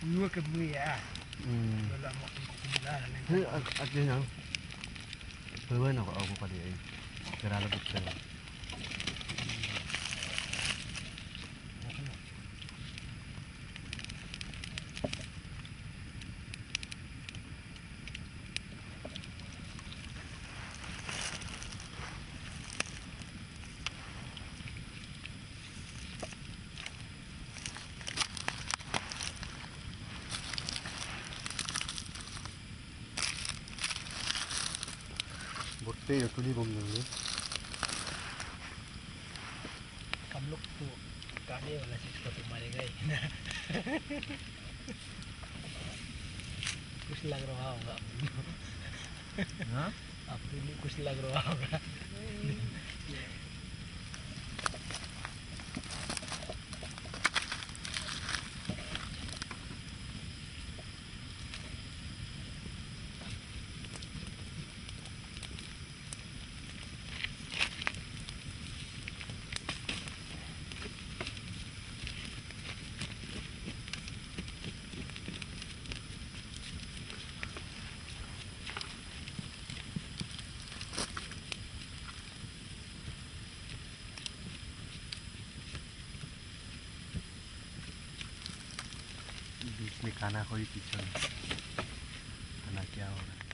Huwag ka mga Mm. Wala mo akong kukumulahan. Hey, at, at yun ang. Pagwan ako ako pala eh. Karalagot siya. सकते हैं actually घूम लेंगे हम लोग तो काले वाला चीज़ को तो मारेगा ही ना कुछ लग रहा होगा हाँ आपके लिए कुछ लग रहा होगा में खाना कोई पीछे खाना क्या हो रहा है?